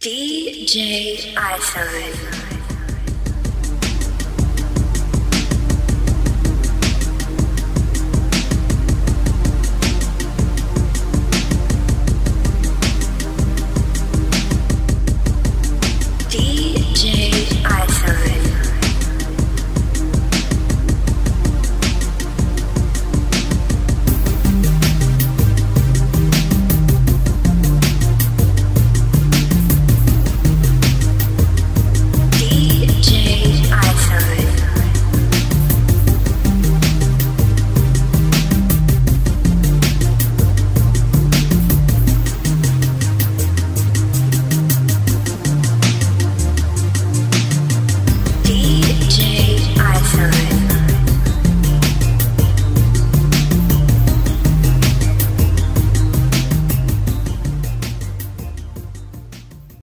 DJ Isolate.